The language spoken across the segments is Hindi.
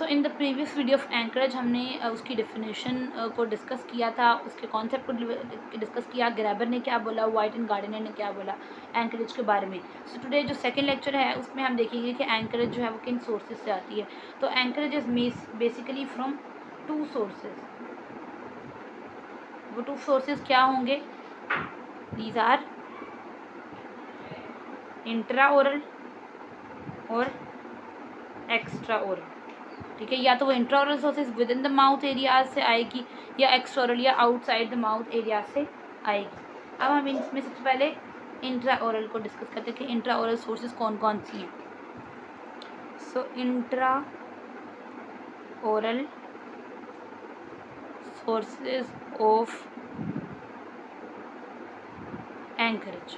So in the previous video of anchorage हमने उसकी डेफिनेशन को डिस्कस किया था। उसके कॉन्सेप्ट को डिस्कस किया। ग्रैबर ने क्या बोला? वाइट एंड गार्डनर ने क्या बोला? एंकरेज के बारे में। सो टुडे जो सेकंड लेक्चर है, उसमें हम देखेंगे कि एंकरेज जो है, वो किन सोर्सेज से आती है। तो anchorage is basically from two sources वो टू सोर्सेज क्या होंगे? दीज आर इंट्रा ओरल और एक्स्ट्रा ओरल ठीक है? या तो वो intraoral sources within the mouth area से आएगी, या एक्सट्राओरल या आउटसाइड द माउथ एरिया से आएगी। अब हम इसमें सबसे पहले इंट्रा ओरल को डिस्कस करते हैं कि इंट्रा ओरल सोर्सेज कौन कौन सी हैं। So intra oral sources of anchorage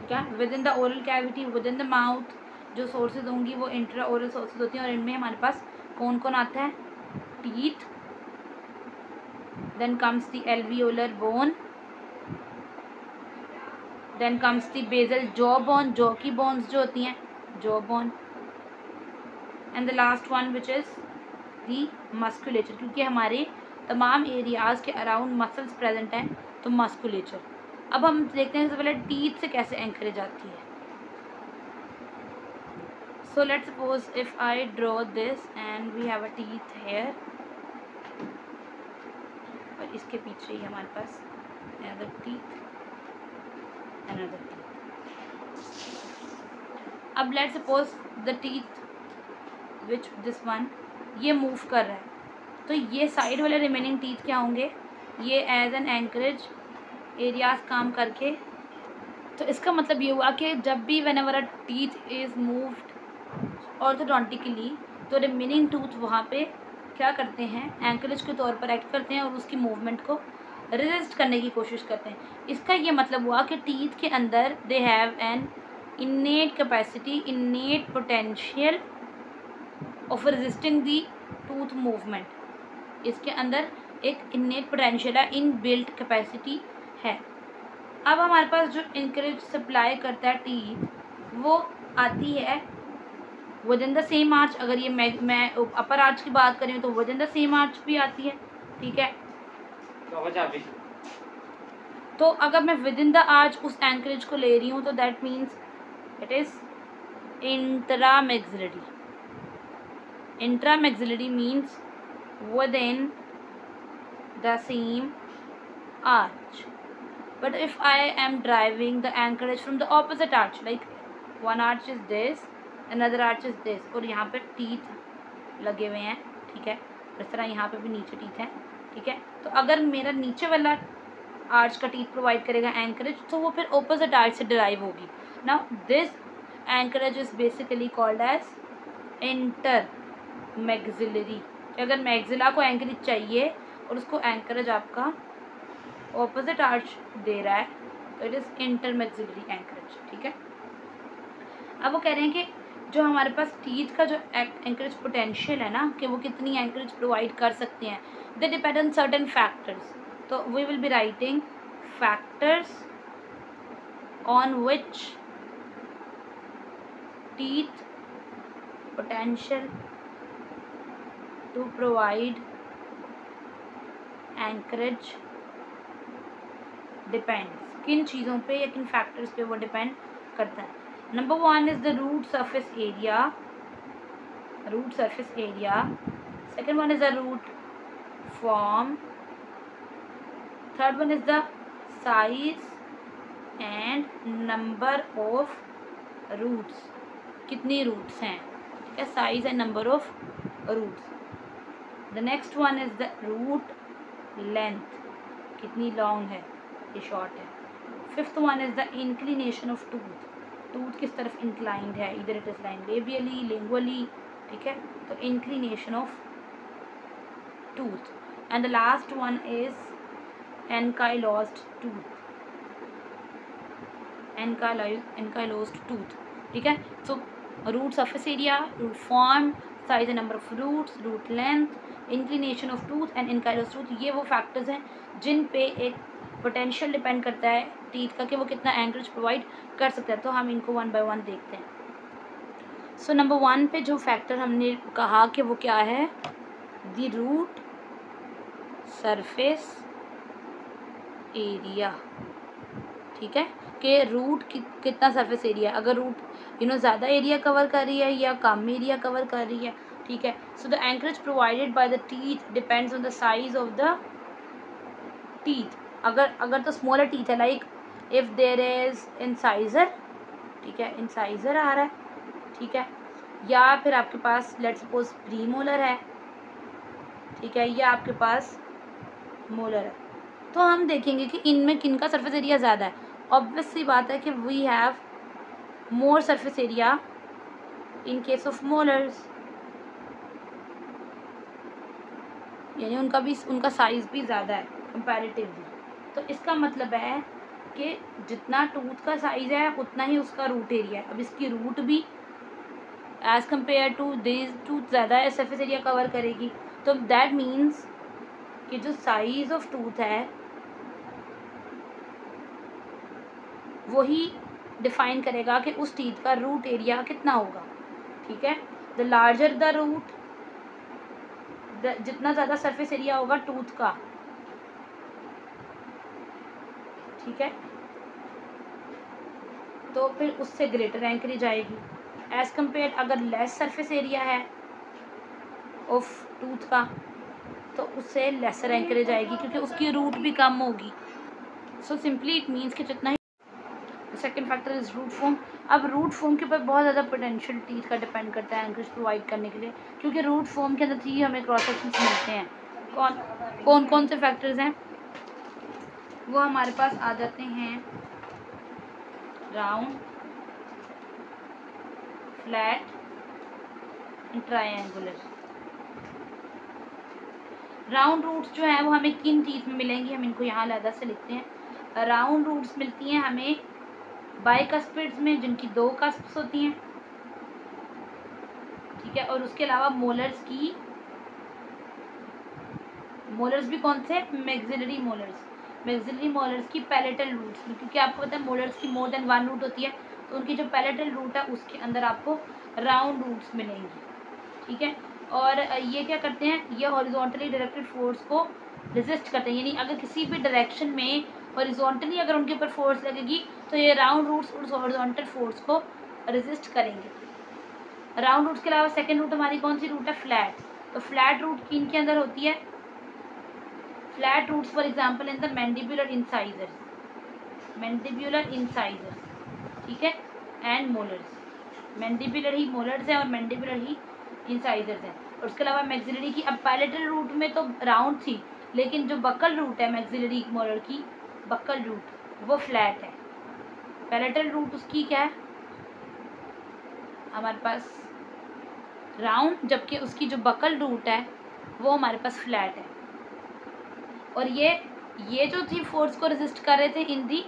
ठीक है? Within the oral cavity within the mouth जो सोर्सेज होंगी वो इंट्रा ओरल सोर्सेज होती हैं और इनमें हमारे पास कौन कौन आता है? Teeth then comes the alveolar bone then comes the basal jaw bone jaw की बोन्स जो होती हैं jaw bone and the last one which is the musculature क्योंकि हमारे तमाम एरियाज़ के अराउंड मसल्स प्रेजेंट हैं तो मस्कुलेचर अब हम देखते हैं सबसे पहले टीथ से कैसे एंकरेज आती है। So let's suppose if I draw this and we have a teeth here और इसके पीछे ही हमारे पास another teeth another teeth अब let's suppose the teeth which this one ये move कर रहा है तो ये साइड वाले रिमेनिंग टीथ क्या होंगे ये एज एन एंकरेज एरियाज़ काम करके तो इसका मतलब ये हुआ कि जब भी whenever a teeth is moved orthodontically तो रिमेनिंग टूथ वहाँ पे क्या करते हैं एंकरेज के तौर पर एक्ट करते हैं और उसकी मूवमेंट को रेजिस्ट करने की कोशिश करते हैं। इसका ये मतलब हुआ कि टीथ के अंदर they have an innate capacity innate potential of resisting the tooth movement इसके अंदर एक इन्नेट पोटेंशियल है इन बिल्ट कैपेसिटी है। अब हमारे पास जो इंकरेज सप्लाई करता है टीथ वो आती है within the same arch अगर ये मैं मैं अपर आर्च की बात करें तो within the same arch भी आती है ठीक है? तो अगर मैं विद इन द आर्च उस एंकरेज को ले रही हूँ तो that means it is intra maxillary intra maxillary means within the same arch but if I am driving the anchorage from the opposite arch like one arch is this another arch is this और यहाँ पे टीथ लगे हुए हैं, ठीक है? इस तरह यहाँ पे भी नीचे टीथ हैं, ठीक है? तो अगर मेरा नीचे वाला आर्च का टीथ प्रोवाइड करेगा एंकरेज तो वो फिर ओपोजिट आर्च से डिराइव होगी। Now this anchorage is basically called as inter maxillary अगर मैगजिला को एंकरेज चाहिए, और उसको एंकरेज आपका ऑपोजिट आर्च दे रहा है तो it is inter maxillary anchorage ठीक है? अब वो कह रहे हैं कि जो हमारे पास टीथ का जो एंकरेज पोटेंशियल है ना, कि वो कितनी एंकरेज प्रोवाइड कर सकते हैं they depend on certain factors तो we will be writing factors on which teeth potential to provide anchorage depends किन चीज़ों पे या किन फैक्टर्स पे वो डिपेंड करता है? Number one is the root surface area root surface area second one is the root form third one is the size and number of roots कितनी roots हैं ठीक है size and number of roots the next one is the root length कितनी long है ये short है fifth one is the inclination of tooth tooth किस तरफ़ इंक्लाइंड है? इधर it is line labially lingually ठीक है? तो inclination of tooth and the last one is ankylosed tooth ankylosed tooth ठीक है? So root surface area root form size and number of roots root length inclination of tooth and ankylosed tooth ये वो फैक्टर्स हैं जिन पे एक पोटेंशियल डिपेंड करता है टीथ का कि वो कितना एंकरेज प्रोवाइड कर सकता है। तो हम इनको वन बाय वन देखते हैं। सो नंबर वन पे जो फैक्टर हमने कहा कि वो क्या है? द रूट सरफेस एरिया ठीक है? कि रूट कि, कितना सरफेस एरिया अगर रूट यू नो ज़्यादा एरिया कवर कर रही है या कम एरिया कवर कर रही है ठीक है? So the anchorage provided by the teeth depends on the size of the teeth अगर अगर तो स्मॉलर टीथ है like if there is incisor ठीक है इंसाइज़र आ रहा है, ठीक है, या फिर आपके पास लेट सपोज़ प्री मोलर है, ठीक है, या आपके पास मोलर है तो हम देखेंगे कि इनमें किन का सरफेस एरिया ज़्यादा है। ऑब्वियस सी बात है कि we have more surface area in case of molars यानी उनका भी, उनका साइज़ भी ज़्यादा है कंपैरेटिवली तो इसका मतलब है कि जितना टूथ का साइज़ है, उतना ही उसका रूट एरिया है। अब इसकी रूट भी as compare to this tooth ज़्यादा सरफेस एरिया कवर करेगी। तो दैट मीन्स कि जो साइज़ ऑफ़ टूथ है, वही डिफाइन करेगा कि उस टीथ का रूट एरिया कितना होगा। ठीक है? द लार्जर द रूट जितना ज़्यादा सरफेस एरिया होगा टूथ का ठीक है? तो फिर उससे ग्रेटर एंकरेज आएगी एज़ कंपेयर अगर लेस सरफेस एरिया है ऑफ़ टूथ का तो उससे लेसर एंकरेज आएगी क्योंकि उसकी रूट भी कम होगी। सो सिंपली इट मीन्स कि जितना ही second factor is root form अब रूट फॉर्म के ऊपर बहुत ज़्यादा पोटेंशियल टीथ का डिपेंड करता है एंकरेज प्रोवाइड करने के लिए, क्योंकि रूट फॉर्म के अंदर ही हमें क्रॉस सेक्शन मिलते हैं। कौन कौन कौन से फैक्टर्स हैं? वो हमारे पास आ जाते हैं। Round, flat, triangular. Round roots जो हैं, वो हमें किन चीज़ में मिलेंगी? हम इनको यहाँ अलहदा से लिखते हैं। राउंड रूट्स मिलती हैं हमें बाई कस्पिड्स में, जिनकी दो कस्प्स होती हैं। ठीक है, और उसके अलावा मोलर्स की, मोलर्स भी कौन से? Maxillary molars. मैग्जिलरी मोलर्स की पैलेटल रूट्स में क्योंकि आपको पता है मोलर्स की मोर देन वन रूट होती है तो उनकी जो पैलेटल रूट है, उसके अंदर आपको राउंड रूट्स मिलेंगी, ठीक है? और ये क्या करते हैं? ये हॉरिजॉन्टली डायरेक्टेड फोर्स को रेजिस्ट करते हैं, यानी अगर किसी भी डायरेक्शन में हॉरिजॉन्टली अगर उनके ऊपर फोर्स लगेगी तो ये राउंड रूट्स उस हॉरिजॉन्टल फोर्स को रेजिस्ट करेंगे। राउंड रूट्स के अलावा सेकेंड रूट हमारी कौन सी रूट है? फ्लैट तो फ्लैट रूट किन के अंदर होती है? Flat roots for example in the mandibular incisors mandibular incisors ठीक है? एंड मोलर्स मैंडिबुलर ही मोलर्स हैं और मैंडिबुलर ही इंसाइजर्स हैं। और उसके अलावा मैग्जिलरी की अब पैलेटल रूट में तो राउंड थी, लेकिन जो बकल रूट है मैग्जिलरी मोलर की बकल रूट वो फ्लैट है। पैलेटल रूट उसकी क्या है? हमारे पास राउंड जबकि उसकी जो बकल रूट है, वो हमारे पास फ्लैट है। और ये ये जो थी फोर्स को रेजिस्ट कर रहे थे इन दी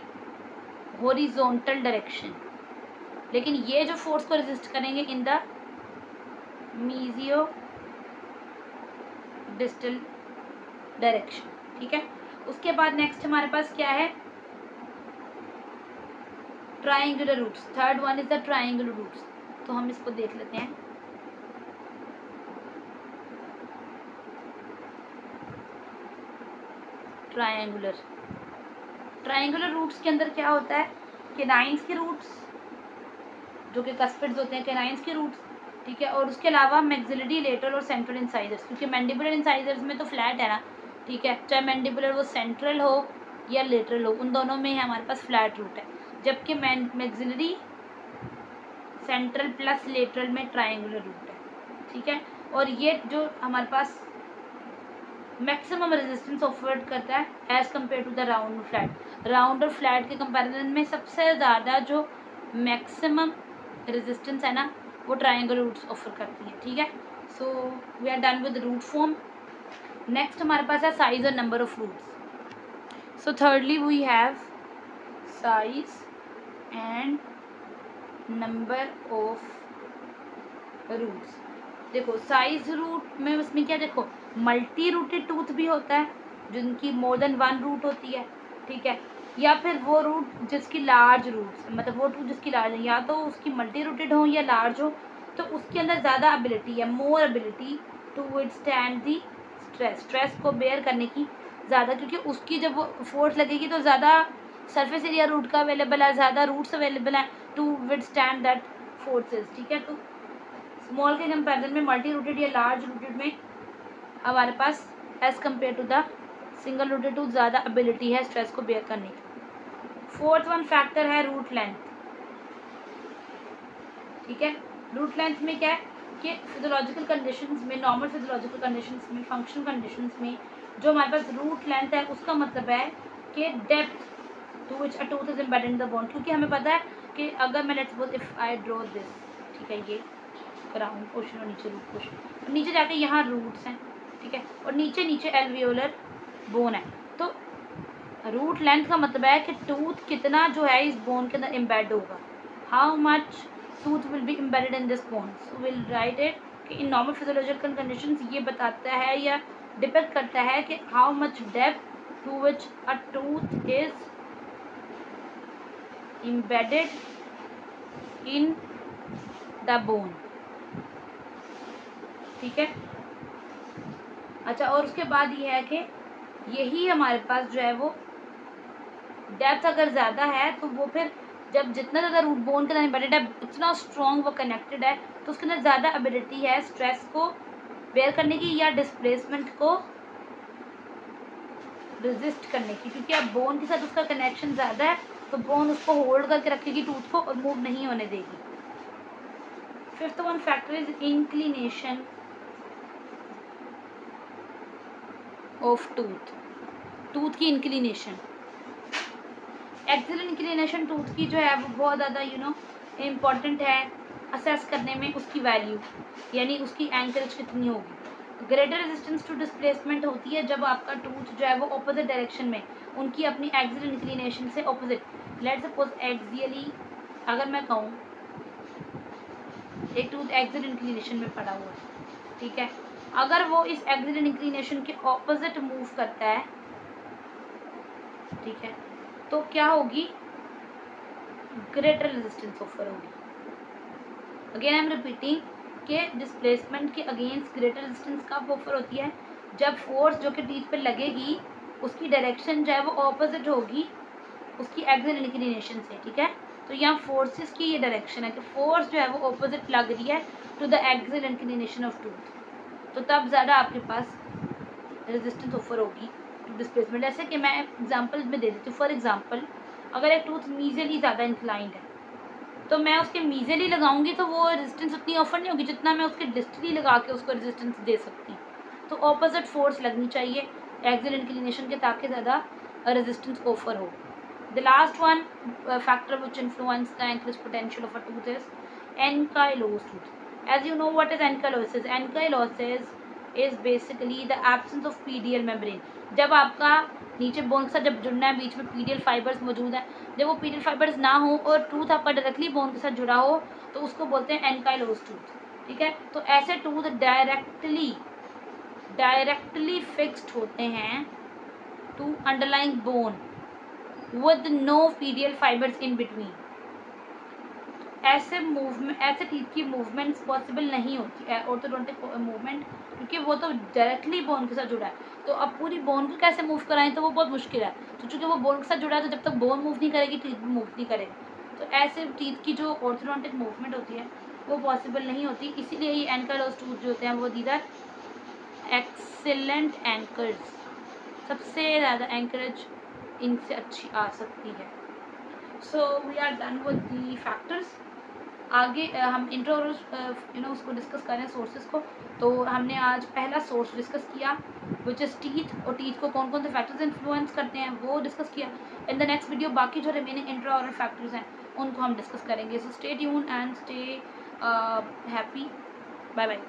होरिजोनटल डायरेक्शन लेकिन ये जो फोर्स को रेजिस्ट करेंगे in the mesio distal direction ठीक है? उसके बाद नेक्स्ट हमारे पास क्या है? Triangular roots third one is the triangular roots तो हम इसको देख लेते हैं। ट्रायंगुलर ट्रायंगुलर रूट्स के अंदर क्या होता है? केनाइंस के रूट्स जो कि कस्पिड्स होते हैं केनाइंस के रूट्स ठीक है? और उसके अलावा मैग्जिलरी लेटरल और सेंट्रल इंसाइजर्स क्योंकि मैंडिबुलर इंसाइजर्स में तो फ्लैट है ना, ठीक है? चाहे मैंडिबुलर वो सेंट्रल हो या लेटरल हो, उन दोनों में ही हमारे पास फ्लैट रूट है। जबकि मैग्जिलरी सेंट्रल प्लस लेटरल में ट्राइंगुलर रूट है, ठीक है? और ये जो हमारे पास मैक्सिमम रेजिस्टेंस ऑफर्ड करता है as compare to the round flat round और फ्लैट के कंपैरिजन में सबसे ज़्यादा जो मैक्सिमम रेजिस्टेंस है ना, वो ट्राइंगल रूट्स ऑफ़र करती है, ठीक है? So we are done with root form next हमारे पास है साइज़ और number of roots so thirdly we have size and number of roots देखो साइज़ रूट में उसमें क्या देखो? मल्टी रूटेड टूथ भी होता है, जिनकी मोर देन वन रूट होती है, ठीक है? या फिर वो रूट जिसकी लार्ज रूट मतलब वो टूथ जिसकी लार्ज है या तो उसकी मल्टी रूटेड हो या लार्ज हो तो उसके अंदर ज़्यादा एबिलिटी है more ability to withstand the stress stress को बेयर करने की ज़्यादा, क्योंकि उसकी जब फोर्स लगेगी तो ज़्यादा सरफेस एरिया रूट का अवेलेबल है, ज़्यादा रूट्स अवेलेबल हैं to withstand that forces ठीक है? तो स्मॉल के कंपेरिजन में मल्टी रूटेड या लार्ज रूटेड में हमारे पास as compare to the single rooted too ज़्यादा एबिलिटी है स्ट्रेस को बेयर करने की। फोर्थ वन फैक्टर है रूट लेंथ ठीक है? रूट लेंथ में क्या है? कि फिजोलॉजिकल कंडीशंस में नॉर्मल फिजोलॉजिकल कंडीशंस में फ़ंक्शन कंडीशंस में जो हमारे पास रूट लेंथ है, उसका मतलब है कि depth to which a tooth is embedded in the bone क्योंकि हमें पता है कि अगर मैं let's suppose if I draw this ठीक है, ये क्राउन पोर्शन और नीचे रूट पोर्शन नीचे जाके यहाँ रूट्स हैं। ठीक है? और नीचे नीचे एलवियोलर बोन है। तो रूट लेंथ का मतलब है कि टूथ कितना जो है इस बोन के अंदर एम्बेड होगा। How much tooth will be embedded in this bone so will write it कि इन नॉर्मल फिजोलॉजिकल कंडीशन ये बताता है या डिपेंड करता है कि how much depth to which a tooth is embedded in the bone ठीक है? अच्छा और उसके बाद ये है कि यही हमारे पास जो है वो डेप्थ अगर ज़्यादा है तो वो फिर जब जितना ज़्यादा रूट बोन के अंदर है उतना स्ट्रॉन्ग वो कनेक्टेड है तो उसके अंदर ज़्यादा एबिलिटी है स्ट्रेस को बेयर करने की या डिस्प्लेसमेंट को रेजिस्ट करने की। क्योंकि अब बोन के साथ उसका कनेक्शन ज़्यादा है तो बोन उसको होल्ड करके रखेगी टूथ को और मूव नहीं होने देगी। Fifth one factor is inclination of tooth tooth की इंक्लिनेशन एक्सल इंक्लिनेशन टूथ की जो है, वो बहुत ज़्यादा you know important assess assess करने में उसकी वैल्यू यानी उसकी एंकरेज कितनी होगी. ग्रेटर रेजिस्टेंस टू डिस्प्लेसमेंट होती है जब आपका टूथ जो है, वो अपोजिट डायरेक्शन में, उनकी अपनी एक्सल इंक्लिनेशन से अपोजिट लेट सपोज़ एक्सियली अगर मैं कहूँ, एक टूथ एक्सल इंक्लिनेशन में पड़ा हुआ है, ठीक है? अगर वो इस एक्सल इंक्लिनेशन के ऑपोजिट मूव करता है, ठीक है तो क्या होगी? ग्रेटर रेजिस्टेंस ऑफ़र होगी। अगेन आई एम रिपीटिंग के डिस्प्लेसमेंट के अगेंस्ट ग्रेटर रेजिस्टेंस कब ऑफ़र होती है? जब फोर्स जो कि टीथ पे लगेगी, उसकी डायरेक्शन जो है वो ऑपोजिट होगी, उसकी एक्सल इंक्लिनेशन से, ठीक है? तो यहाँ फोर्सेस की ये डायरेक्शन है कि फोर्स जो है वो ऑपोजिट लग रही है to the axial inclination of tooth तो तब ज़्यादा आपके पास रेजिस्टेंस ऑफ़र होगी टू डिस्प्लेसमेंट जैसे कि मैं एग्जांपल में दे देती हूँ। फॉर एग्जांपल अगर एक टूथ मीजली ज़्यादा इंक्लाइंड है तो मैं उसके मीजली लगाऊँगी तो वो रेजिस्टेंस उतनी ऑफ़र नहीं होगी जितना मैं उसके डिस्टली लगा के उसको रेजिस्टेंस दे सकती हूँ। तो ऑपोजिट फोर्स लगनी चाहिए। एक्सिल इंक्लिनेशन के ताकि ज़्यादा रेजिस्टेंस ऑफ़र हो। The last one factor which influence the anchorage potential of a tooth is ankylosed tooth as you know what is ankylosis ankylosis is basically the absence of PDL membrane जब आपका नीचे बोन के साथ जब जुड़ना है, बीच में पीडियल फाइबर्स मौजूद हैं, जब वो पीडियल फाइबर्स ना हो और टूथ आपका डायरेक्टली बोन के साथ जुड़ा हो तो उसको बोलते हैं एनकाइलोज टूथ ठीक है? तो ऐसे टूथ डायरेक्टली डायरेक्टली फिक्स्ड होते हैं to underlying bone with no PDL fibres in between ऐसे मूवमेंट ऐसे टीथ की मूवमेंट्स पॉसिबल नहीं होती है ऑर्थोडोंटिक मूवमेंट क्योंकि वो तो डायरेक्टली बोन के साथ जुड़ा है। तो अब पूरी बोन को कैसे मूव कराएँ तो वो बहुत मुश्किल है। तो चूँकि वो बोन के साथ जुड़ा है तो जब तक बोन मूव नहीं करेगी टीथ भी मूव नहीं करेगी। तो ऐसे टीथ की जो ऑर्थोडोंटिक मूवमेंट होती है, वो पॉसिबल नहीं होती। इसीलिए ये एंकर्स टूथ जो होते हैं, वो दीदार एक्सेलेंट एंकर्स सबसे ज़्यादा एंकरेज इनसे अच्छी आ सकती है। So we are done with the factors आगे हम इंट्रो और यू नो उसको डिस्कस करें सोर्सेज को। तो हमने आज पहला सोर्स डिस्कस किया विच इज़ टीथ और टीथ को कौन कौन से फैक्टर्स इन्फ्लुएंस करते हैं, वो डिस्कस किया। इन द नेक्स्ट वीडियो बाकी जो रिमेनिंग इंट्रो और फैक्टर्स हैं, उनको हम डिस्कस करेंगे। So stay tune and stay happy bye bye